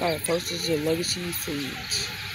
Alright folks, is your Legacy Foods.